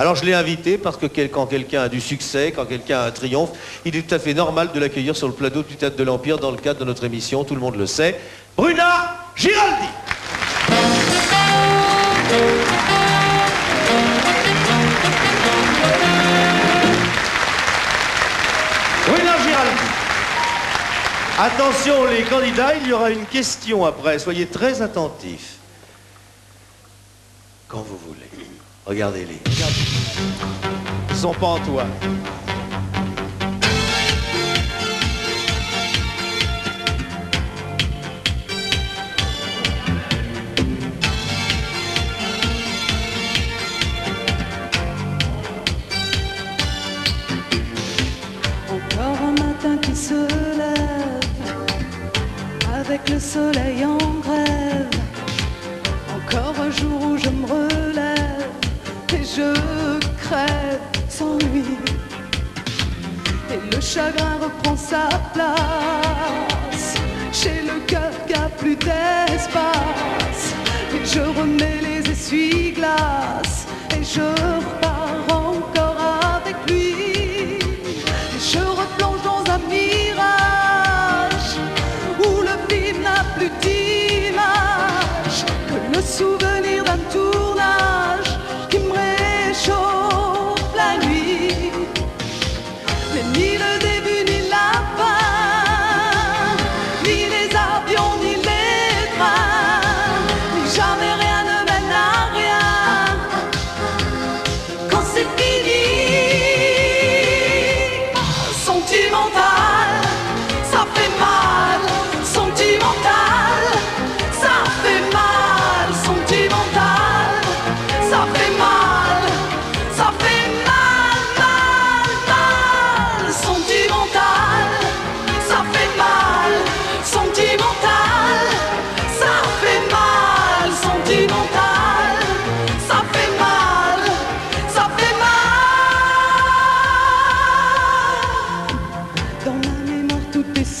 Alors je l'ai invité parce que quand quelqu'un a du succès, quand quelqu'un a un triomphe, il est tout à fait normal de l'accueillir sur le plateau du Théâtre de l'Empire dans le cadre de notre émission, tout le monde le sait. Bruna Giraldi Bruna Giraldi. Attention les candidats, il y aura une question après, soyez très attentifs. Quand vous voulez. Regardez-les. Regardez. Ils sont pas en toi. Encore un matin qui se lève, avec le soleil en grève. Le chagrin reprend sa place chez le cœur qui a plus d'espace. Et je remets les essuie-glaces et je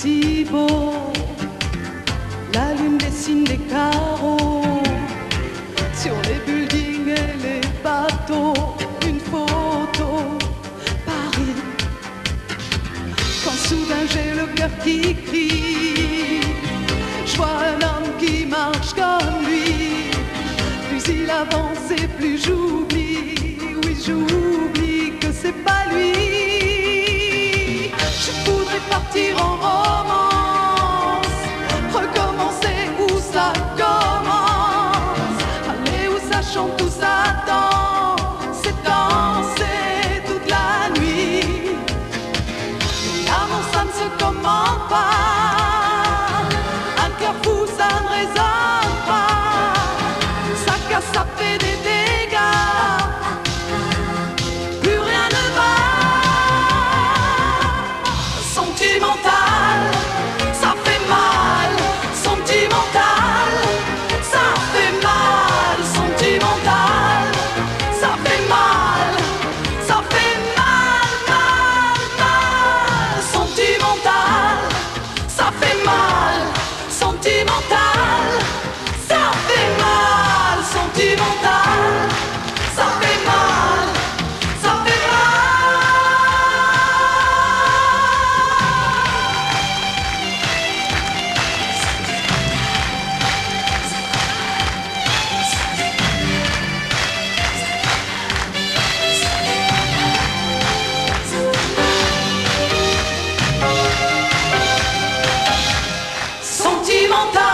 si beau, la lune dessine des carreaux sur les buildings et les bateaux, une photo Paris. Quand soudain j'ai le cœur qui crie, je vois un homme qui marche comme lui. Plus il avance et plus j'oublie, oui j'oublie que c'est pas lui. Partir en romance, 다.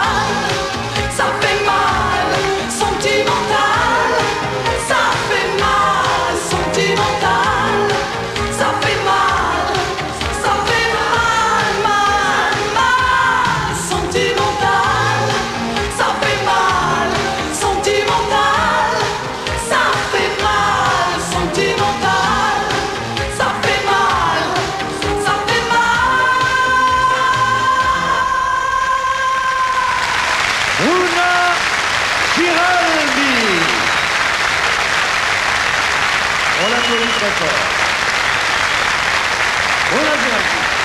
On l'applaudit très fort. Bruna Giraldi